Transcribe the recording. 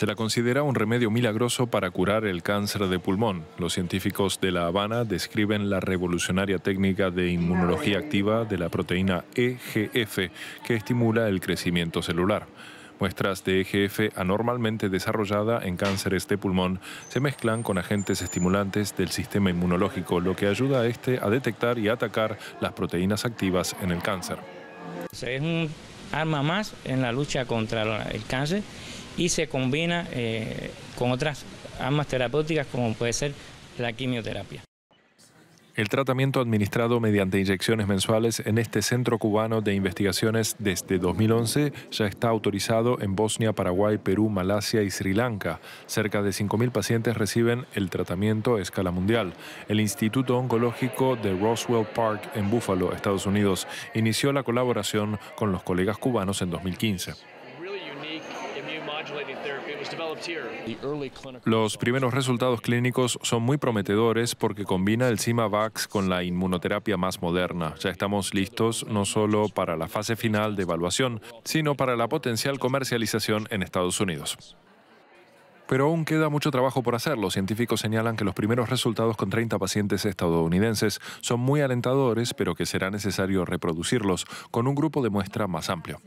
Se la considera un remedio milagroso para curar el cáncer de pulmón. Los científicos de La Habana describen la revolucionaria técnica de inmunología activa de la proteína EGF que estimula el crecimiento celular. Muestras de EGF anormalmente desarrollada en cánceres de pulmón se mezclan con agentes estimulantes del sistema inmunológico, lo que ayuda a este a detectar y atacar las proteínas activas en el cáncer. Arma más en la lucha contra el cáncer y se combina eh, con otras armas terapéuticas como puede ser la quimioterapia. El tratamiento administrado mediante inyecciones mensuales en este centro cubano de investigaciones desde 2011 ya está autorizado en Bosnia, Paraguay, Perú, Malasia y Sri Lanka. Cerca de 5.000 pacientes reciben el tratamiento a escala mundial. El Instituto Oncológico de Roswell Park en Buffalo, Estados Unidos, inició la colaboración con los colegas cubanos en 2015. Los primeros resultados clínicos son muy prometedores porque combina el CIMAVAX con la inmunoterapia más moderna. Ya estamos listos no solo para la fase final de evaluación, sino para la potencial comercialización en Estados Unidos. Pero aún queda mucho trabajo por hacer. Los científicos señalan que los primeros resultados con 30 pacientes estadounidenses son muy alentadores, pero que será necesario reproducirlos con un grupo de muestra más amplio.